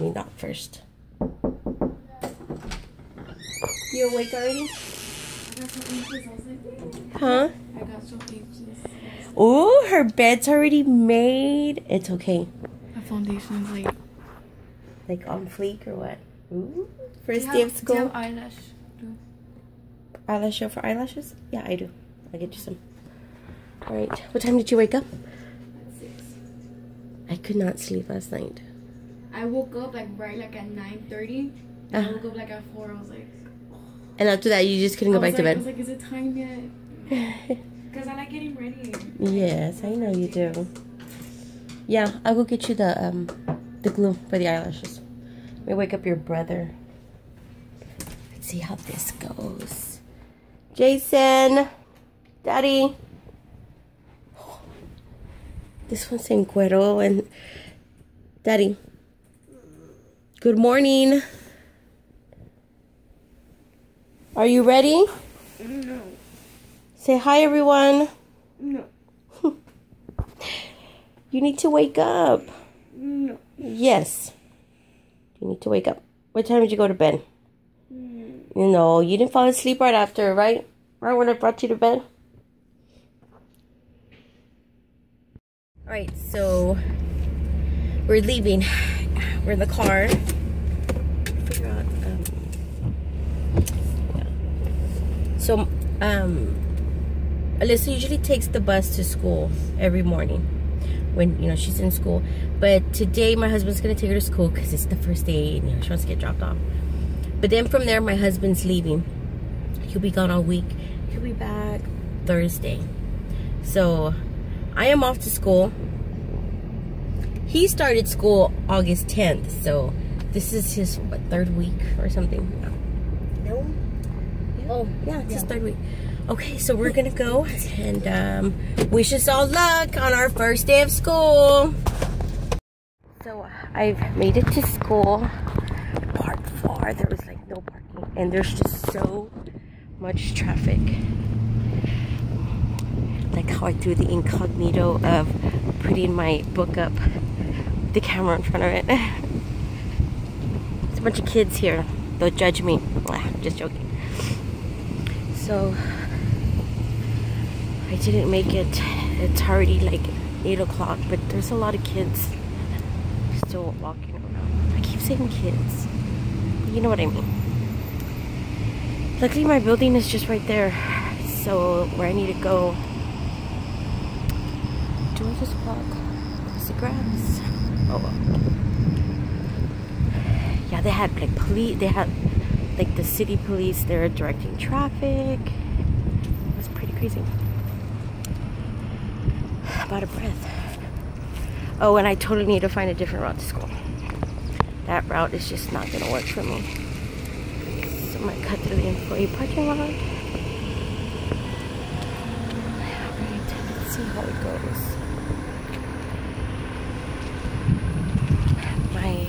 Me not first. You awake already? Huh? I got so anxious. Ooh, her bed's already made. It's okay. My foundation is like. Like on fleek or what? Ooh, first day of have- do you school. eyelash. Eyelash show for eyelashes? Yeah, I do. I'll get you some. All right. What time did you wake up? Six. I could not sleep last night. I woke up like right like at nine thirty. I Uh-huh. woke up like at four. I was like. And after that, you just couldn't go I back to bed. I was like, is it time yet? Because I like getting ready. yes, I know you do. Yeah, I'll go get you the um the glue for the eyelashes. Let me wake up your brother. Let's see how this goes. Jason, Daddy. This one's in cuero and Daddy. Good morning. Are you ready? No. Say hi, everyone. No. You need to wake up. No. Yes. You need to wake up. What time did you go to bed? No, you know, you didn't fall asleep right after, right? Right when I brought you to bed? Alright, so we're leaving. We're in the car. Figure out, um, yeah. So, um, Alyssa usually takes the bus to school every morning when you know she's in school. But today my husband's gonna take her to school because it's the first day and you know she wants to get dropped off. But then from there my husband's leaving. He'll be gone all week. He'll be back Thursday. So I am off to school. He started school August 10th, so this is his what, third week or something. No. Oh, yeah, it's his third week. Okay, so we're gonna go and um, wish us all luck on our first day of school. So I've made it to school. Parked far. There was like no parking, and there's just so much traffic. Like how I do the incognito of putting my book up, the camera in front of it. There's a bunch of kids here. They'll judge me. Just joking. So I didn't make it. It's already like 8 o'clock, but there's a lot of kids still walking around. I keep saying kids. You know what I mean. Luckily, my building is just right there. So, where I need to go. Do I just walk across the grass? Oh well. Yeah, they had like police. They had like the city police they're directing traffic. It was pretty crazy. About a breath. Oh, and I totally need to find a different route to school. That route is just not gonna work for me. So I'm gonna cut through the employee parking lot. Alright, let's see how it goes. My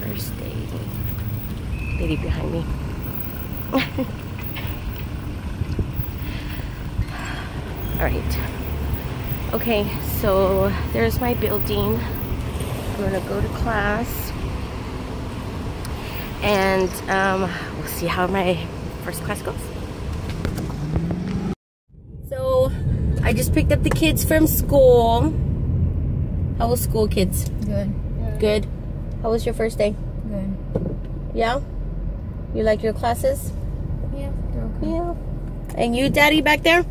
first day. Lady behind me. Alright. Okay, so there's my building. I'm gonna go to class. And um, we'll see how my first class goes. So I just picked up the kids from school. How was school, kids? Good. Good. How was your first day? Good. Yeah? You like your classes? Yeah. Okay. Yeah. And you, Daddy, back there?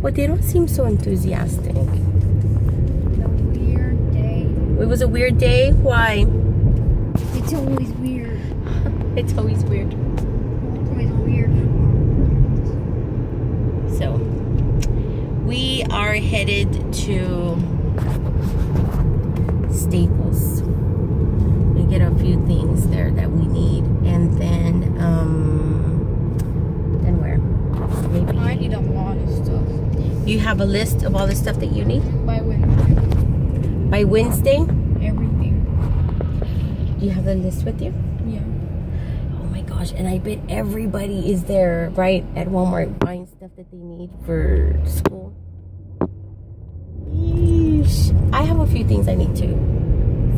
Well, they don't seem so enthusiastic. The weird day. It was a weird day. Why? It's always weird. It's always weird. It's always weird. So, we are headed to Staples. We get a few things there that we need, You have a list of all the stuff that you need? By Wednesday. By Wednesday? Everything. You have the list with you? Yeah. Oh my gosh, and I bet everybody is there, right, at Walmart buying stuff that they need for school. Yeesh. I have a few things I need too.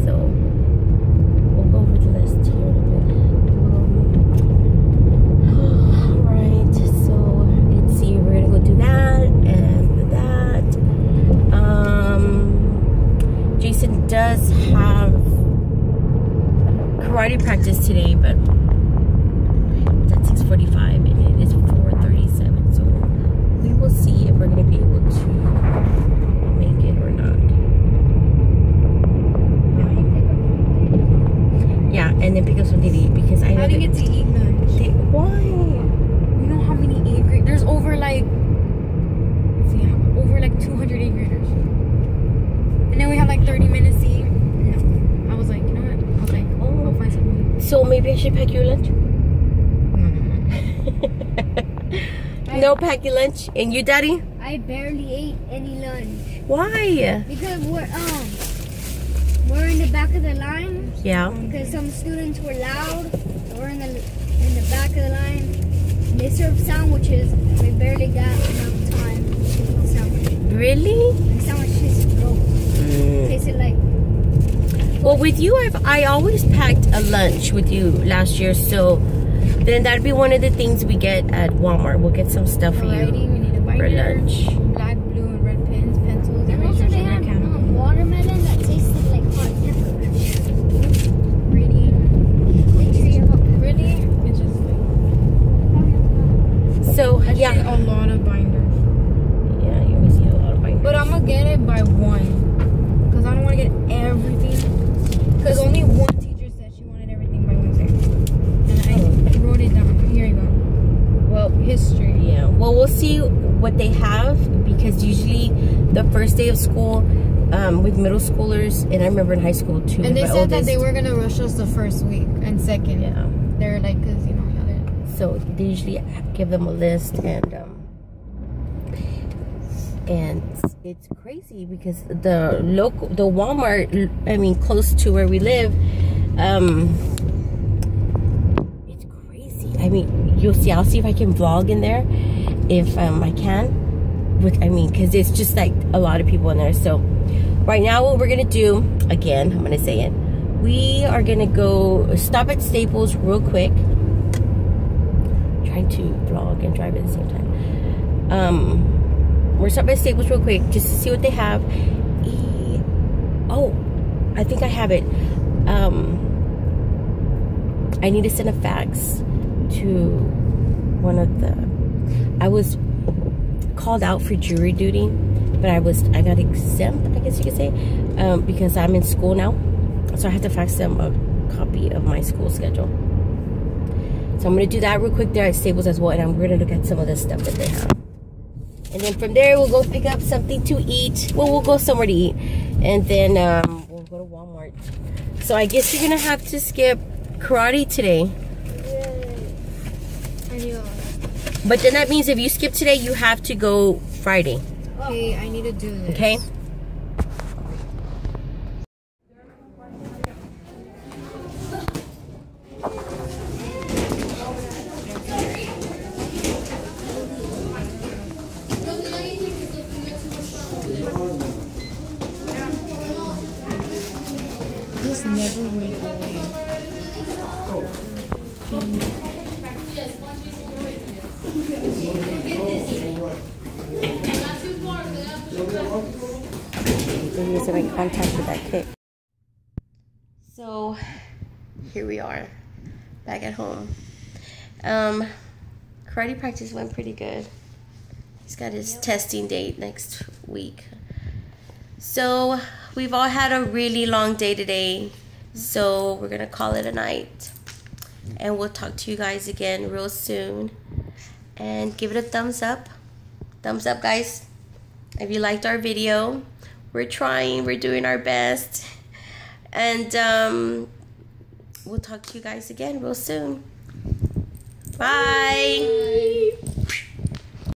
So, we'll go over the list here in a minute. Karate practice today, but it's at 6:45 and it is 4:37. So we will see if we're gonna be able to make it or not. Yeah, and then pick up something to eat because I know I didn't get to eat lunch. they, why. You know how many eighth grade? There's over like, see, over like 200 eighth graders. And then we have like 30 minutes to eat. No. I was like, you know what? I was like, oh, I'll find something. So maybe I should pack your lunch. no, pack your lunch. And you, daddy? I barely ate any lunch Why? because we're um we're in the back of the line Yeah. because some students were loud. We're in the in the back of the line. And they serve sandwiches. and We barely got enough time to eat the sandwich. Really? The sandwich tasted gross. Tasted like Well, with you, I've I always packed a lunch with you last year, so then that'd be one of the things we get at Walmart. We'll get some stuff for you we need a for lunch. black, blue, and red pens, pencils, and also they and had red candles. um, watermelon that tasted like hot pepper. Really? They treat you hot pepper. Really? It's just So I yeah, yeah. a lot of binders. yeah, you always see a lot of binders. But I'm gonna get it by one. Because I don't want to get everything. Because only one teacher said she wanted everything by Wednesday. And I wrote it down. Here you go. Well, history. Yeah. Well, we'll see what they have because usually the first day of school um, with middle schoolers, and I remember in high school too. And they said that they were gonna rush us the first week and second. Yeah. They're like, cause you know, So they usually give them a list and um, and it's crazy because the local the Walmart I mean close to where we live um it's crazy. I mean you'll see I'll see if I can vlog in there if um, I can with I mean because it's just like a lot of people in there. So right now what we're gonna do again I'm gonna say it we are gonna go stop at Staples real quick. Trying to vlog and drive at the same time. Um, we're stopping at Staples real quick just to see what they have. Oh, I think I have it. Um, I need to send a fax to one of the. I was called out for jury duty, but I was I got exempt. I guess you could say um, because I'm in school now, so I have to fax them a copy of my school schedule. So I'm gonna do that real quick there at Staples as well, and I'm gonna look at some of the stuff that they have. And then from there, we'll go pick up something to eat. Well, we'll go somewhere to eat, and then um, we'll go to Walmart. So I guess you're gonna have to skip karate today. I knew. But then that means if you skip today, you have to go Friday. Okay, I need to do this. Okay? This never went away. Maybe it's in contact with that kick. So here we are, back at home. Um, karate practice went pretty good. He's got his testing date next week. So we've all had a really long day today. So we're gonna call it a night. And we'll talk to you guys again real soon. And give it a thumbs up. Thumbs up, guys. If you liked our video, we're trying, we're doing our best. And um, we'll talk to you guys again real soon. Bye.